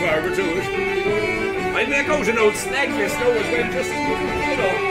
fibre to it. I'd make out an old snag list now as well, just, you know.